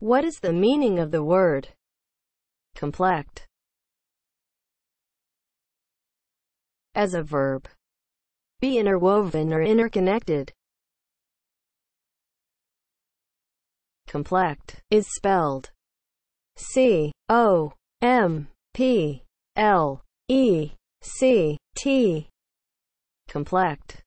What is the meaning of the word complect as a verb? Be interwoven or interconnected. Complect is spelled C O M P L E C T. Complect.